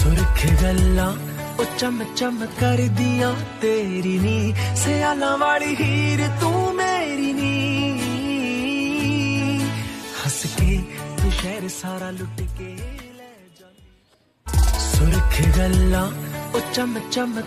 सुर्ख गल्ला, ओ चम चम कर दिया तेरी नी सियाला वाली हीर, तू मेरी नी हंस के तू शहर सारा लुट के सुर्ख गल्ला, ओ चम चम